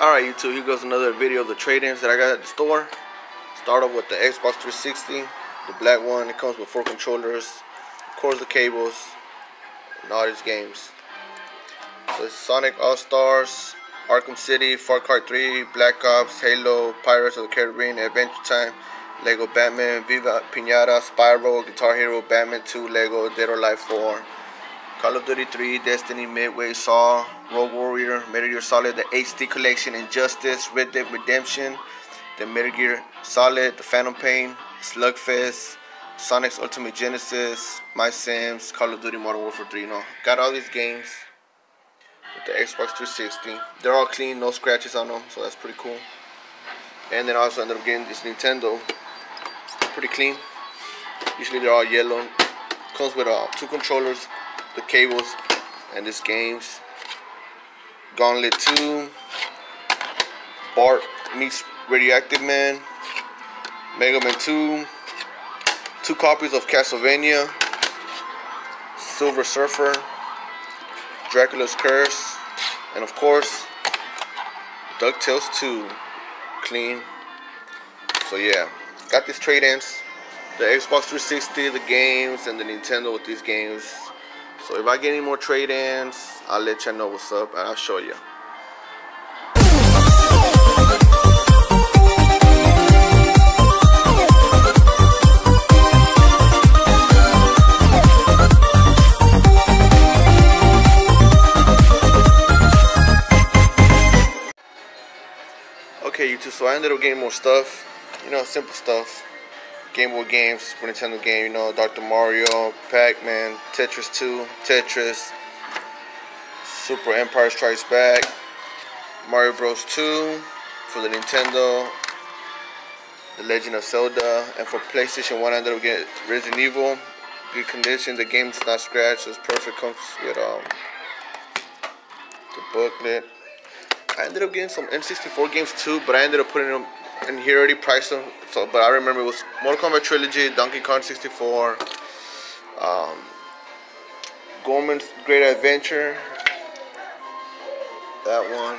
Alright YouTube, here goes another video of the trade-ins that I got at the store. Start off with the Xbox 360, the black one. It comes with four controllers, of course the cables, and all these games. So Sonic All-Stars, Arkham City, Far Cry 3, Black Ops, Halo, Pirates of the Caribbean, Adventure Time, Lego Batman, Viva Pinata, Spyro, Guitar Hero, Batman 2, Lego, Dead or Alive 4, Call of Duty 3, Destiny, Midway, Saw, Rogue Warrior, Metal Gear Solid, the HD Collection, Injustice, Red Dead Redemption, the Metal Gear Solid, the Phantom Pain, Slugfest, Sonic's Ultimate Genesis, My Sims, Call of Duty Modern Warfare 3. You know, got all these games with the Xbox 360. They're all clean, no scratches on them, so that's pretty cool. And then I also ended up getting this Nintendo, pretty clean. Usually they're all yellow. Comes with uh, two controllers, the cables and this games. Gauntlet 2, Bart meets Radioactive Man, Mega Man 2, two copies of Castlevania, Silver Surfer, Dracula's Curse, and of course, DuckTales 2, clean. So yeah, got these trade-ins, the Xbox 360, the games, and the Nintendo with these games. So if I get any more trade-ins, I'll let y'all know what's up and I'll show you. Okay, YouTube, so I ended up getting more stuff. You know, simple stuff. Game Boy games, Super Nintendo game, you know, Dr. Mario, Pac-Man, Tetris 2, Tetris, Super Empire Strikes Back, Mario Bros. 2 for the Nintendo, The Legend of Zelda, and for PlayStation 1 I ended up getting Resident Evil, good condition, the game's not scratched, it's perfect, comes with um, the booklet. I ended up getting some N64 games too, but I ended up putting them and he already priced them. So, but I remember it was Mortal Kombat Trilogy, Donkey Kong 64, um, Goemon's Great Adventure, that one,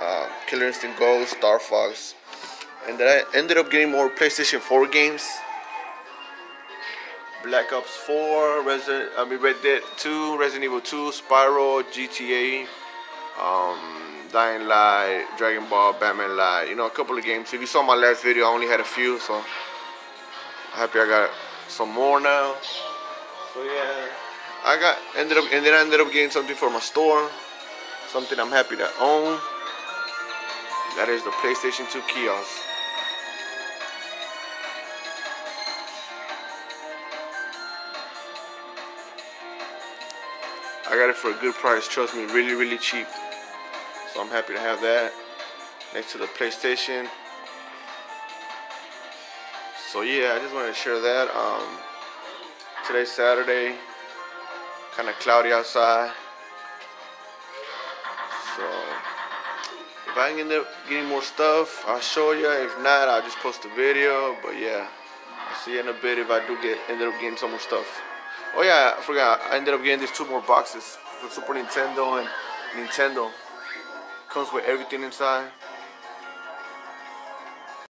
uh, Killer Instinct Gold, Star Fox, and then I ended up getting more PlayStation 4 games. Black Ops 4, Resident, I mean Red Dead 2, Resident Evil 2, Spyro, GTA, um, Dying Light, Dragon Ball, Batman Light, you know, a couple of games. If you saw my last video, I only had a few, so happy I got some more now. So yeah, I got ended up and then I ended up getting something for my store, something I'm happy to own. That is the PlayStation 2 kiosk. I got it for a good price, trust me, really, really cheap. So I'm happy to have that next to the PlayStation. So yeah, I just wanted to share that. Um, today's Saturday, kind of cloudy outside. So if I can end up getting more stuff, I'll show you. If not, I'll just post a video. But yeah, I'll see you in a bit if I do get ended up getting some more stuff. Oh yeah, I forgot. I ended up getting these two more boxes for Super Nintendo and Nintendo. Comes with everything inside.